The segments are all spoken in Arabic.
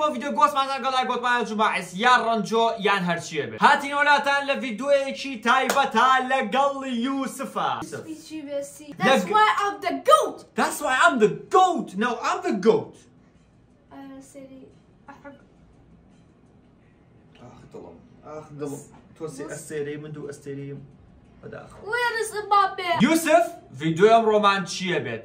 بۆ ڤیددیو گۆسمانان گەڵای گۆتمان جوماعس یان ڕەنجۆ یان هەرچیە بێت هاتین وڵاتان لە ڤیددیوەیەکی تایبەتا لەگەڵ یوسفە That's why I'm the goat. That's why I'm the goat. No, I'm the goat. سيري أحب آخ دڵم آخ دڵم تۆسی ئەستێرەی من دوو ئەستێریم بەداخ Where is Mbappe؟ یوسف ڤیددیۆم ڕۆمان چییە بێت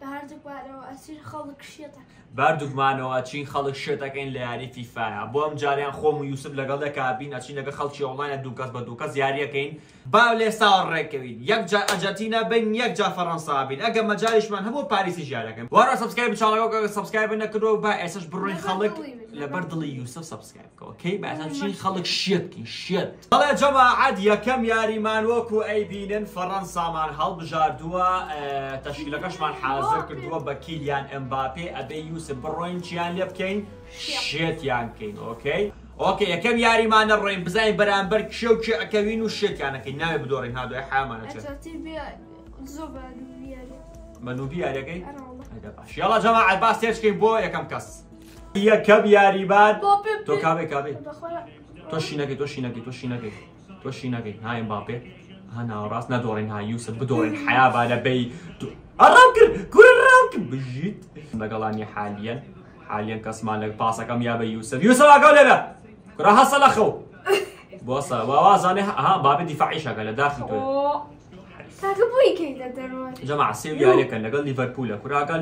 بە جەماعەتی بڵێ بهردك بعد أسير خلق شيطة بردوگمانەوە چین خەڵک شێتەکەین لە یاری فیفاە بۆ ئەم جاریان خۆم و یوسف لەگەڵ دەکبین ئەچین لەگە خەڵکی ئۆڵانە دوو کەس بە دوو کەس یاریەکەین. با لێ ساوە ڕێکەوین. یەک جا ئەجاتینە بین یەک جا فەڕەنسا بین. ئەگە مەجاریشمان هەموو پاریسی ژارەکەم وارە سبسکایب چاڵەوە سبسکایب نەکردەوە با ئێسش بڕۆین خەڵک. لەبەر دڵی یوسف سبسکایبکەوەکەی بەچین خەڵک شێتکین شێت بەڵێ جەماعەت یەکەم یاریمان وەکو ئەی بینن فەڕەنسامان هەڵبژاردووە تەشکیلەکەشمان حازر کردووە بە کیلیان ئەمباپێ ئەبێ یوسف بڕۆین چیان لێ بکەین شێتیان بکەین ئۆکەی ئۆکە یەکەم یاریمانە ڕۆین بزانین بەرامبەر کشێ و ئەکەوین و شێتیانەکەی ناوێ بدۆڕین زوبا بيا بەنوبی یاریەکەی باش. یاڵا جەماعەت باس تێچکەین بۆ یەکەم کەس یەکەم یاریبان بابي تۆ کابێ کابێ تۆ شینەکەی تۆ شینەکەی تۆ شینەکەی تۆ شینەکەی های باپێ ها ناوەڕاست نەدۆڕین ها یوسف بدۆڕین حیابا لەبەی ئەڕام کرد گورە ڕام کرد بژیت لەگەڵانی حالیەن حالیەن کەسمان لە پاسەکەم یا بە یوسف. یوسف ئاگەڵ لێبە کورە هەسە لە خەو بۆسە وازانێ ها بابێ دیفاعیشەکە لە داخلی تۆ أوه. كاكا بوي كيدا دروان جەماع سێ یاریەکەن لەگەڵ لیڤەرپولە کوراگەل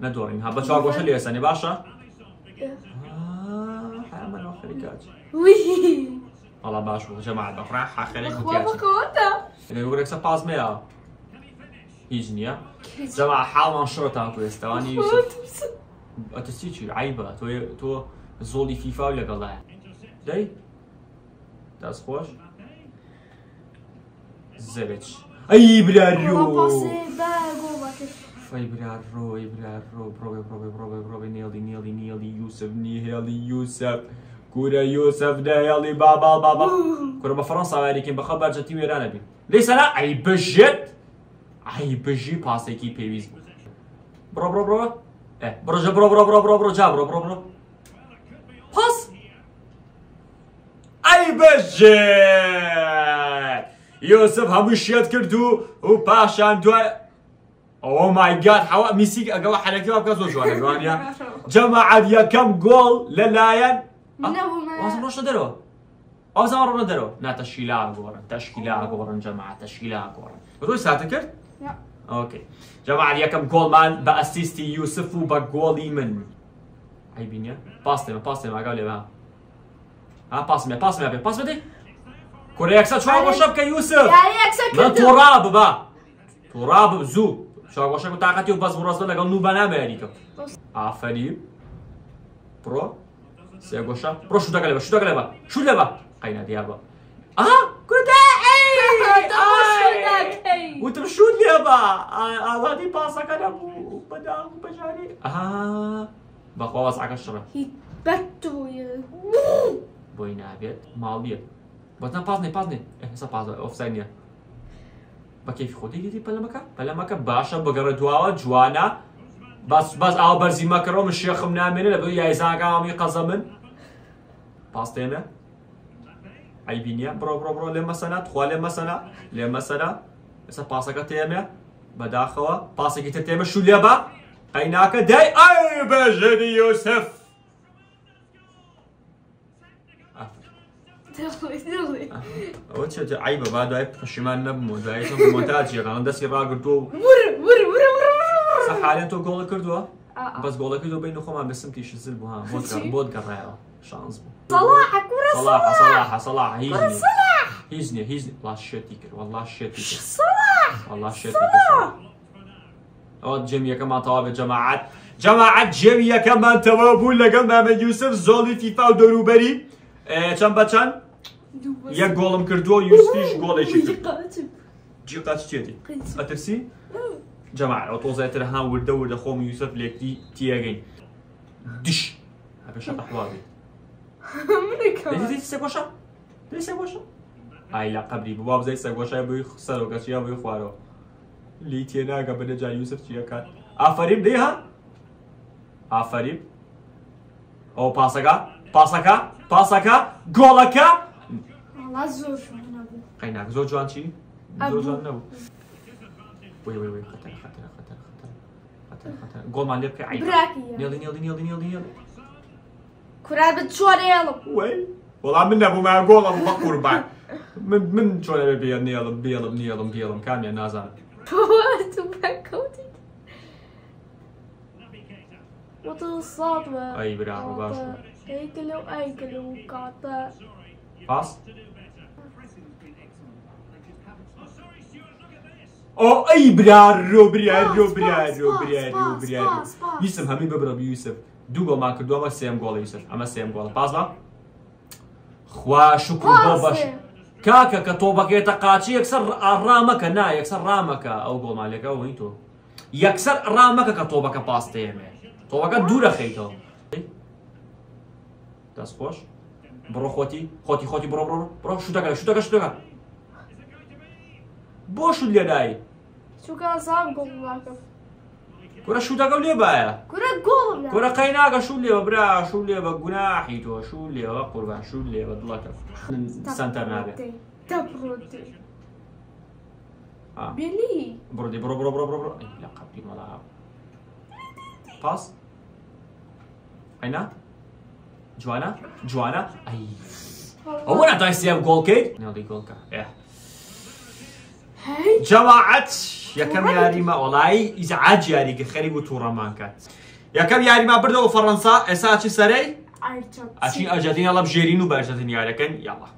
بۆسێک دەقا نەدۆڕین ها بە چوار گۆشە لێ ێسەنێ باشە خەریکاچ وي. والله باش بوو جەماعەت بەفرا حاخەرێک بكوتا. گورێکسە پاس مەیە هیچ نییە جەما حاڵمان شڕتان تو ئێستاوانی یوسف ئەتەسی چی عیبە تۆ تۆ زۆڵی فیفا و لەگەڵایە دەی دەست خۆش زەرچ ئەی باغو باكي فەی برار ڕۆی برار ڕۆ بڕۆێ بڕۆێ بڕۆێ بڕۆێ نێڵی نێڵی نێڵی یوسف نیهێڵی یوسف کورە یوسف نێڵی بابا بابا بە فەڕەنسا وایریکەین بەخە بەرجەتی وێرانە بین لێ سەلا ئەی بژێت ئەی بژی پاسێکی پێویست بوو بڕۆ بڕۆ بڕۆ ئێ بڕۆژە بڕۆ بڕۆ بڕۆ بڕۆ بڕۆ جا بڕۆ بڕۆ بڕۆ پاس ئەی بژێت یوسف هەموو شێت کرد و و پاشان دوای ئەوە مایگات حەوا میسیک ئەگەڵ حەرەکەی بکە زۆر جوانە جوانە جەماعەت یەکەم گۆڵ لەلایەن ڕۆشە دەرەوە ئازان ڕۆنە دەرەوە نا تەشکیلا گۆڕن تەشکیلا گۆڕن جەماعەت تەشکیلا گۆڕن ڕووی ساتە کرد ئۆکەی جەماعەت یەکەم گۆڵمان بە ئەسیستی یوسف و بە گۆڵی من ئەی بینە پاس تێمە پاس تێمە ئەگەڵ لێوە ها پاسمێ پاسمێ پێ پاس بدەی کورە یەکسە چوار بۆ شەبکە یوسف من تۆڕا ببا تۆڕا بب Sarvasnak a tágát jobb az morazd meg a nubán emelnyika. Áfeni. Pro. Szélgosa. Pro sudag eleva, sudag eleva, sud eleva. Kajná diába. Aha, kurda, ej! Утром шут лева, а лади паса когда упада, упажали. Ага. Бахвала с акашра. Хитбетуя. Бойна обед, молодец. Вот на пазный, пазный. Э, сапаза, офсайдер. بە کەفی خۆتی دیتی پەلەمەکە پەلەمەکە باشە بەگەڕە دواوە جوانە بەس بەس ئاو بەرزیمە کڕۆ من شێخم نامێنێ لە بۆ یایزاگامی قەزە من. پاس تێنە ئەی بینە بڕۆ بڕۆ بڕۆ لێ مەسەنا تخوا لێ مەسەنا لێ مەسەنا ئێستا پاسەکە تێمێ بەداخەوە پاسێکی تێمە شو لێ بە قەیناکە دای ئەی بەژەری یوسف ئافرین دلي ئەوە چێتە ئای بەبا دوای پشیمان نەبمەوە دوای مۆتاجیەکان دەستی ڕاگرتو حالێن تۆ گۆڵە کردووە. بەس گۆڵە کردو بین خۆمان بسم تیش زل بوو ها بۆت گەڕایەوە شانس بوو صلاح كورة صلاح صلاح صلاح صلاح هیچ صلاح هیچ شێتی کرد والله شێتی والله شێتی ئەوە جەمیەکەمان تەوا بێت جەماعەت جەماعەت جێویەکەمان تەوا بوو لەگەڵ مامە یوسف زۆڵی فیفا و دەوروبەری چەند بە چەند یەک گۆڵم کردووە یوسیش گۆڵێکی جیقاچێتی ئەترسی؟ جەماع ئەو تۆزایتر ها وردە وردە خۆم یوسف لێکتی تیەگەین دیش. هەپێشە تەحوابێت سێگۆشە سێگۆشە ئای لە قبلی بوا بزای سەگۆشای بووی سەرۆکەچیا بووی خوارەوە. لی تێناگە بنە جا یوسف چیەکات ئافەریب دێ ها؟ ئافەریب ئەو پاسەکە؟ پاسەکە؟ پاسەکە؟ گۆڵەکە؟ والله زۆر شوان نەبوو قەیناک زۆر جوان چی زۆر ئەبوو. جوان نەبوو وی وی وی خەتەر خەتەر خەتەر خەتەر خەتەر خەتەر گۆڵمان لێ بکە عیب براکیە نێڵی نێڵی نێڵی نێڵی نێڵی کورا بە چۆرێڵم وی وەڵام من نەبوومە گۆڵم بە قوربان من من چۆن لێ بێ نێڵم بێڵم نێڵم بێڵم کامیان نازانم تو بەکەوتی وتو الصدمة ئەی براوە باش بوو. ئەیکلو ئەیکلو کاتە ئۆ ئەی برارۆ برارۆ برارۆ برارۆ برارۆ. یوسف هەمی ببرە یوسف. دوو گۆڵمان کردو ئەمە سێم گۆڵە یوسف. ئەمە سێم گۆڵە پاس بە خوا شکر بۆ باش کاکە کە تۆ بەکێتە قاچی یەکسەر ڕامەکە نا یەکسەر ڕامەکە. ئەو گۆڵمالێکە ئەوی تۆ یەکسەر ڕامەکە کە تۆبەکە پاستێمێ تۆبەکە دوورە خەیتەوە دەست خۆش. بڕۆ خۆتی خۆتی خۆتی بڕۆ بڕۆ بڕۆ. شوتەکە شوتەکە شوتەکە. بۆ شوت لێدایی کورە شوتەکە لێ باە کورە گۆڵم کورە قەی ناکە شوو لێوە برا شوو لێوە گوناحی تۆ شوو لێوە قوربان شوو لێوە دڵەکە سنتەر نابێت دەبڕۆتی آه. بڕۆ دی بڕۆ بڕۆ بڕۆ بڕۆ بڕۆ ئەی، لە قەپی مەڵا پاس ئەینا جوانە جوانە ئەی ئەوە ناتوانای سێم گۆڵکەیت نێڵی گۆڵکە ئێ هەی جەماعەت یەکەم یاریمە وڵایی ئیزعاج یاریکە خەریب و تووڕەمان کات یەکەم یاریما بردەوە فەڕەنسا ئێستا چی سەرەی ئەچی ئەجدین ئەڵە بژێرین و بەرژەتن یارەکەن یاڵە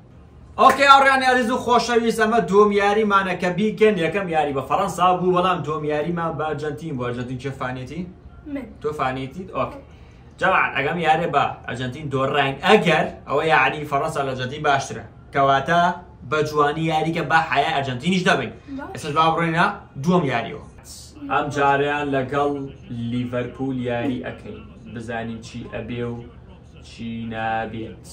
ئۆکێ ئەڕیان یاریز و خۆشەویست ئەمە دوم یاریمانەکە بیکەن یەکەم یاری بە فەڕەنسا بوو بەڵام دوم یاریمان ئەرجەنتین بۆ ئەرجەنتین چه فانێتی تۆ فانیتیت ئۆک جەماعەت ئەگەم یارێ بە ئەرجەنتین دۆڕین ئەگەر ئەوە یعنی فەڕەنسا لە ئەرجەنتین باشترە کەواتە بە جوانی یاریکە بە حیا ئەرجەنتینیش دەبین. ئێستا با بڕێنە دووەم یاریەوە. ئەم جاریان لەگەڵ لیڤەرپول یاری ئەەکەین. بزانین چی ئەبێ و چی نابێت.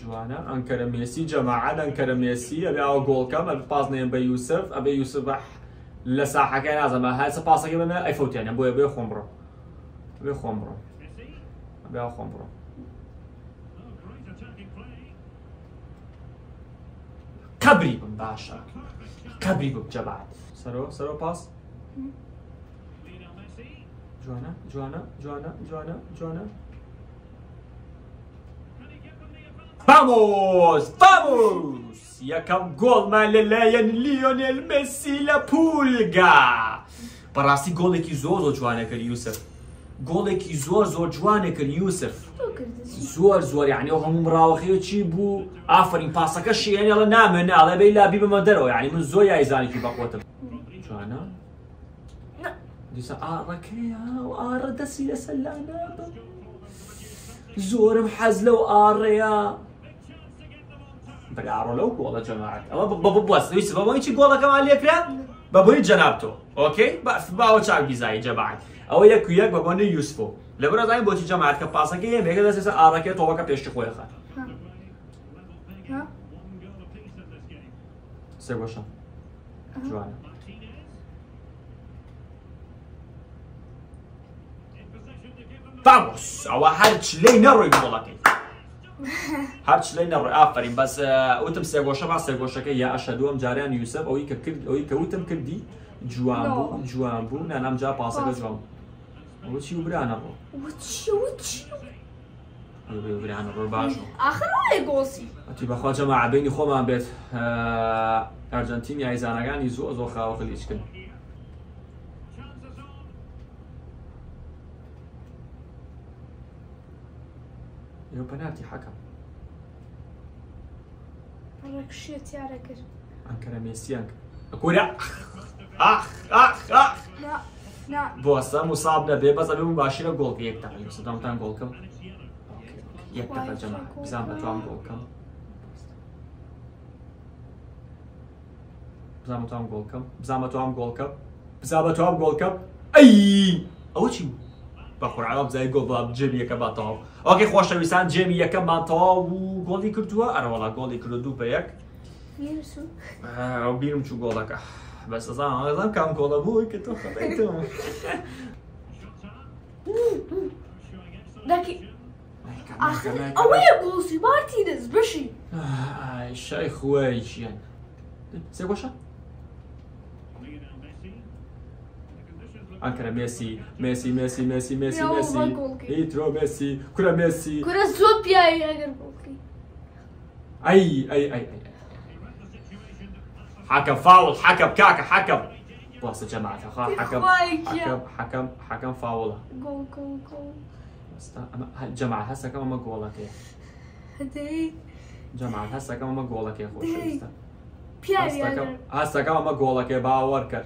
جوانە ئەنکەرە مێسی جەماعەت ئەنکەرە مێسی ئەبێ ئەو گۆڵکەم ئە پازنێن بە یوسف ئەبێ یوسف بە لە ساحەکە نازەمە هەسە پاسەکە بمە ئەیفوتێنە بۆیە بێ خۆم بڕۆ. بێ خۆم بڕۆ. بێ خۆم بڕۆ. کەبری بم باشە کەبری بم جەبات سەرۆ سەرۆ پاس. جوانە جوانە جوانە جوانە جوانە Vamos! Vamos! یەکەم گۆڵمان لەلایەن لیۆنێل مەسی لە پولگا. بەڕاستی گۆڵێکی زۆر زۆر جوانە کرد یوسف. گۆڵێکی زۆر زۆر جوانە کرد یوسف زۆر زۆر یعنی ئەو هەموو مراوەخی چی بوو؟ ئافرین پاسەکە شیێنێ لە نامێ ناڵێ بەی لابی بمە دەرەوە یعنی من زۆر یایزانێکی بەخۆتم. جوانە؟ دیسە ئاڕەکەیە و ئاڕە دەسی لەسەر لانە زۆرم حەز لەو ئاڕەیە. بەلاڕۆ لەو گۆڵە جەماعەت ئەوە بە ببوەست بەبووی چی گۆڵەکەمان لێکرا بابوی جناب تو. اوکی؟ بس با او چاک بی زای جبا او یک کو یک بابونی یوسفو. لبر از این بوتی جما ات کا پاسا کی یہ میگدا سے آ رکھے تو کا پیش کھوے ها؟ سے باشا جوان پاموس او ہر چلی نہ روی بولا کی هەرچ لی نەڕۆی ئافرین بەس وتم سێگۆشە با سێگۆشەکە یا ئەشەدووەم جاریان یوسف. ئەوەی کە کرد ئەوەی کە وتم کردی. جوان بوو جوان بوو نانام جا پاسەکە جوان چی و برانە ڕۆ وچی وچی برانە ڕۆ باش گۆسی ئەتی بەخوا جەمە عبینی خۆمان بێت. ئەرجنتین یایزانەکانی زۆ زۆر خاوە خلیچکن ئێوە پەناتی حەکەم ڕێکشیە تیارە کرد ئەنکەرە مێسیان کورە ئاخ ئاخ ئاخ نا نا بۆ ئەستا مساب نەبێ بەس ئەبێ باشیرە گۆڵکە یەک تا سەدامتان گۆڵکەم یەک تەفە جەمە بزان بە توام گۆڵکەم بزان بە توام گۆڵکەم بزان بە توام گۆڵکەم بزان بە توام گۆڵکەم ئەی ئەوە چی بوو بە خوراوە بزای گۆڵ بڵام جێبی یەکە باتەوە ئۆکی خۆشەویستان جێبی یەکەممان تەواو و گۆڵی کردووە ئەرەوەڵا گۆڵی کرد دوو بە یەک بیرم چوو گۆڵەکە بەس ئەزانڵم کام گۆڵە بووی کە تۆ خەیتم ئەوەیە گڵسی بارتی دەست بشی شای خوێ چیان سێ گۆشە؟ ئەنکرە مێسی مێسی مێسی مێسی مێسی یا مێسی وڵا گۆڵ کرد. هیترۆ مێسی کورە مێسی کورە زۆر پیایی ئەگەر بڵکی ئەی ئەی ئەی ئەی حكم فاول حكم كاكا حكم بوسه جماعة خا حكم إخوانك يا. حكم حكم حكم فاول گۆڵ گۆڵ گۆڵ است- أما- ه- جماعة هسه كم ما جولك يا هەدەی جماعة هسه كم ما جولك يا خوش دهي. است- پیاوی هسه ئەگەر كم هسه كم ما جولك يا باور كر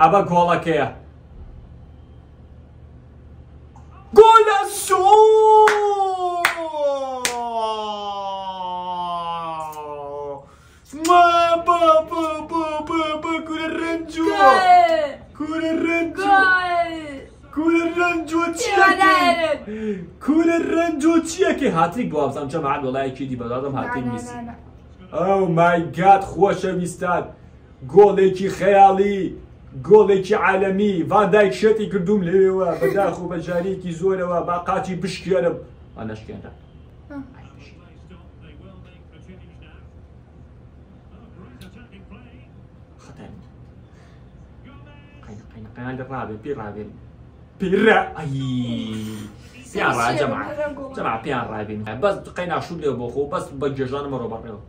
أبا جولك يا كل الرنجو كل الرنجو تشيكي كل الرنجو تشيكي هاتريك بوابزام جماعة والله كيدي بدادم هاتريك ميسي او ماي جاد خۆشەویستان گۆڵێکی خەیاڵی گۆڵێکی عالەمی. ڤان دایک شێتی کردوم لێوە بەداخ و بەجارێکی زۆرەوە با قاچی بشکێنم ئەنەشکێنرا ڕابێ پێ ڕابێن پیرە ئەی پیان ڕا جەماعە جەماعە پیان ڕابێن بەس قەینا شوو لێ بۆ خۆ بەس بە گێژانمە ڕۆبەڕێەوە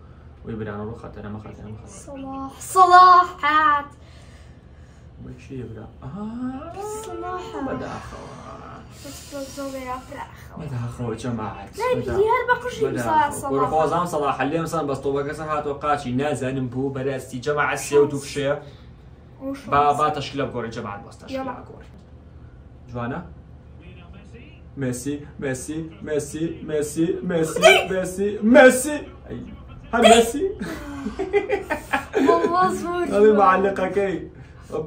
وی برانە ڕۆ خەتەرەمە خەتەرەمە خەتەرە صلاح. صلاح هات بەچی برا صلاح بەداخەوە زۆریا فراخەوە بەداخەوە جەماعەت لا بە قوشی بسا صلاح. خۆزان سەڵاح لێم سان بەستۆبەکەسە هاتۆ قاچی نازانم بوو بەدەستی جەماعە سێ و دوو فشەیە با با تشکیل بگۆڕی جەماعەت بەس تشکیل يلا. بگۆڕی جوانە مسی مسی مسی مسی مسی مسی مسی هەر مسی والله زۆر ئەڵێ معلقەکەی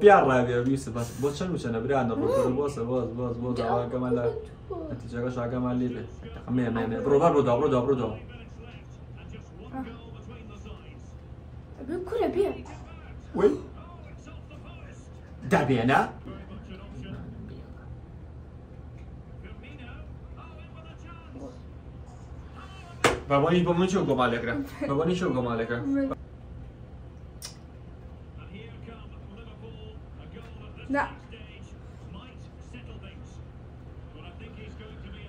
پیان ڕابێ ویسە بەس بۆ چەند وچەنە برانە ڕۆ بۆسە بۆس بۆس بۆ داواکەمان لە نتیجەکە شاگەمان لێ بێ مێ مێ مێ بڕۆبەر بۆ دا بڕۆ دا بڕۆ دا کورە بێ وی دەبێنە بابانی بۆ من چۆ گۆمالێکرا بابانی چۆ گۆمالێکە لا.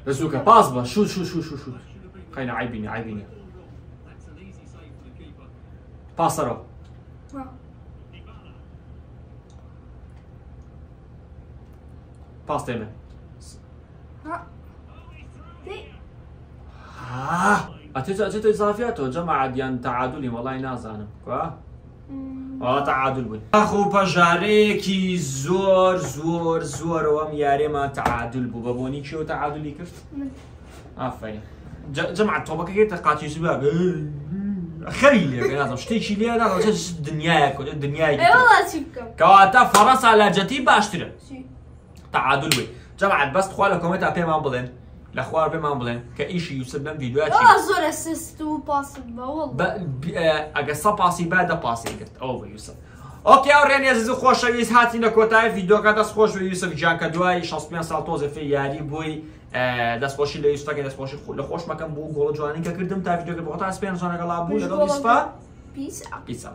بزوكا باص با شوت شوت شوت شوت شوت خلينا عيبيني عيبيني باص تيمه ها ها اتيتو اتيتو اضافياته جماعة ديان تعادلي والله نازانم كوا والله تعادل بوون اخو بەژارەیەکی زۆر زۆر زۆرەوەم یارێمان تعادل بوو بە بۆنی کێوە تعادلی کرد من. ئافرین جەمع تۆبەکەی تەقاتی سوبا خەری لێ نازم شتێکی لێ ناڵ دنیاە دنیای کەواتە فەڕەنسا لاجەتی باشترە تعادل بووی جەمعات بەست خوا لە کۆمنتا پێمان بڵێن لە خوار پێمان بڵێن کە ئیشی یوسف ڤیددیوچی والله زۆر ئەسست و والله. ئەگە سە پاسی با دە پاسی کرد ئەو یوسف ئۆکی ئەو ڕێنێ زیز خۆشەویست هاتی لە کۆتای ڤیددیۆکە دەست خۆش بە یوسف جان کە دوای 65 ساڵ تۆزە فێ یاری بووی دەستخۆشی لە یوسفەکە دەستخۆشی خۆ لە خۆشمەکەم بوو گۆڵ جوانی کە کردم تا ڤیددیۆکە بۆ تا سپێن زۆنەگەڵا بوو لەگەڵ یوسفا پیس پیسە